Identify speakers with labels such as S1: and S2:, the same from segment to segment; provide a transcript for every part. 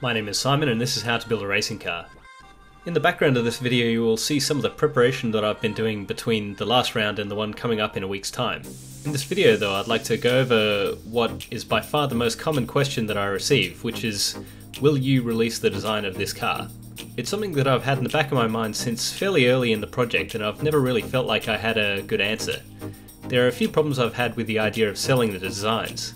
S1: My name is Simon and this is how to build a racing car. In the background of this video you will see some of the preparation that I've been doing between the last round and the one coming up in a week's time. In this video though I'd like to go over what is by far the most common question that I receive, which is will you release the design of this car? It's something that I've had in the back of my mind since fairly early in the project and I've never really felt like I had a good answer. There are a few problems I've had with the idea of selling the designs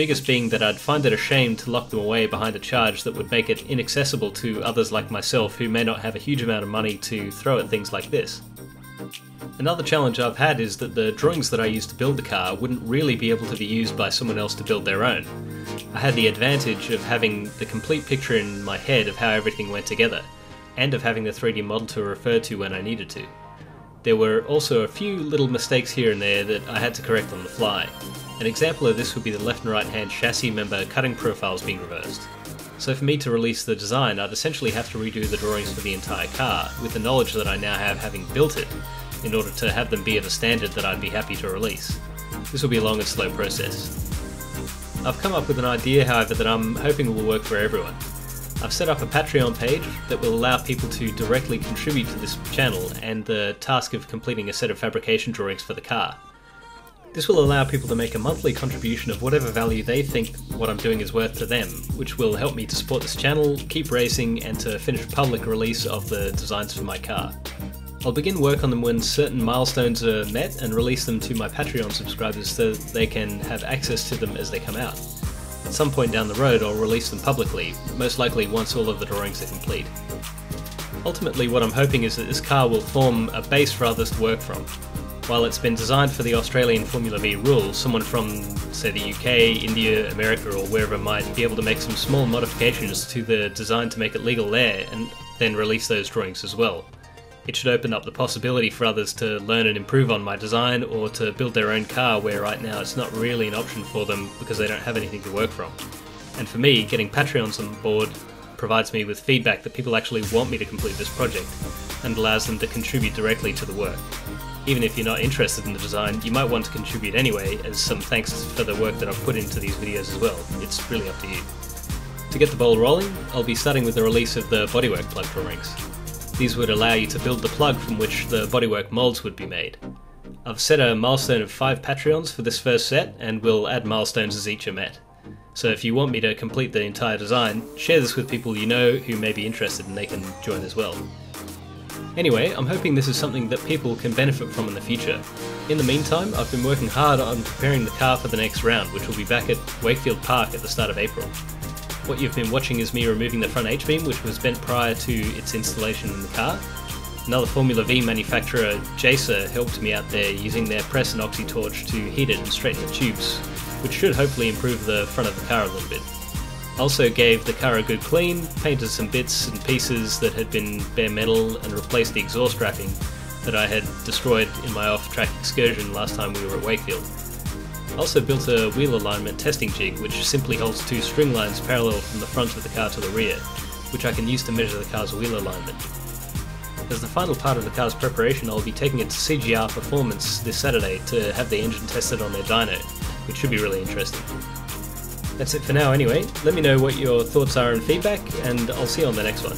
S1: biggest being that I'd find it a shame to lock them away behind a charge that would make it inaccessible to others like myself who may not have a huge amount of money to throw at things like this. Another challenge I've had is that the drawings that I used to build the car wouldn't really be able to be used by someone else to build their own. I had the advantage of having the complete picture in my head of how everything went together, and of having the 3D model to refer to when I needed to. There were also a few little mistakes here and there that I had to correct on the fly, an example of this would be the left and right hand chassis member cutting profiles being reversed. So for me to release the design, I'd essentially have to redo the drawings for the entire car, with the knowledge that I now have having built it, in order to have them be of a standard that I'd be happy to release. This will be a long and slow process. I've come up with an idea, however, that I'm hoping will work for everyone. I've set up a Patreon page that will allow people to directly contribute to this channel and the task of completing a set of fabrication drawings for the car. This will allow people to make a monthly contribution of whatever value they think what I'm doing is worth to them, which will help me to support this channel, keep racing, and to finish a public release of the designs for my car. I'll begin work on them when certain milestones are met and release them to my Patreon subscribers so they can have access to them as they come out. At some point down the road I'll release them publicly, most likely once all of the drawings are complete. Ultimately what I'm hoping is that this car will form a base for others to work from, while it's been designed for the Australian Formula Vee rules, someone from, say, the UK, India, America, or wherever might be able to make some small modifications to the design to make it legal there, and then release those drawings as well. It should open up the possibility for others to learn and improve on my design or to build their own car where right now it's not really an option for them because they don't have anything to work from. And for me, getting Patreons on board provides me with feedback that people actually want me to complete this project and allows them to contribute directly to the work. Even if you're not interested in the design, you might want to contribute anyway as some thanks for the work that I've put into these videos as well. It's really up to you. To get the ball rolling, I'll be starting with the release of the bodywork plug drawings. These would allow you to build the plug from which the bodywork molds would be made. I've set a milestone of 5 Patreons for this first set, and we'll add milestones as each are met. So if you want me to complete the entire design, share this with people you know who may be interested and they can join as well. Anyway, I'm hoping this is something that people can benefit from in the future. In the meantime, I've been working hard on preparing the car for the next round, which will be back at Wakefield Park at the start of April. What you've been watching is me removing the front H-beam, which was bent prior to its installation in the car. Another Formula Vee manufacturer, Jaser, helped me out there using their press and oxy torch to heat it and straighten the tubes, which should hopefully improve the front of the car a little bit. Also gave the car a good clean, painted some bits and pieces that had been bare metal and replaced the exhaust wrapping that I had destroyed in my off-track excursion last time we were at Wakefield. I also built a wheel alignment testing jig which simply holds two string lines parallel from the front of the car to the rear, which I can use to measure the car's wheel alignment. As the final part of the car's preparation, I'll be taking it to CGR Performance this Saturday to have the engine tested on their dyno, which should be really interesting. That's it for now anyway, let me know what your thoughts are and feedback, and I'll see you on the next one.